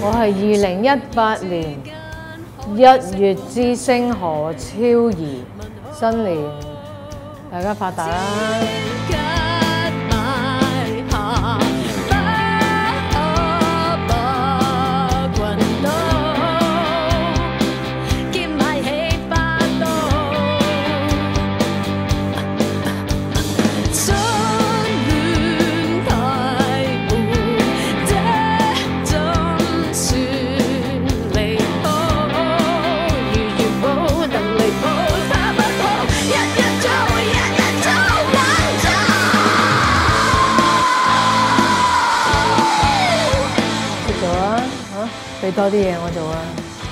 我系二零一八年一月之星何超仪，新年大家发达啦！俾多啲嘢我做啊！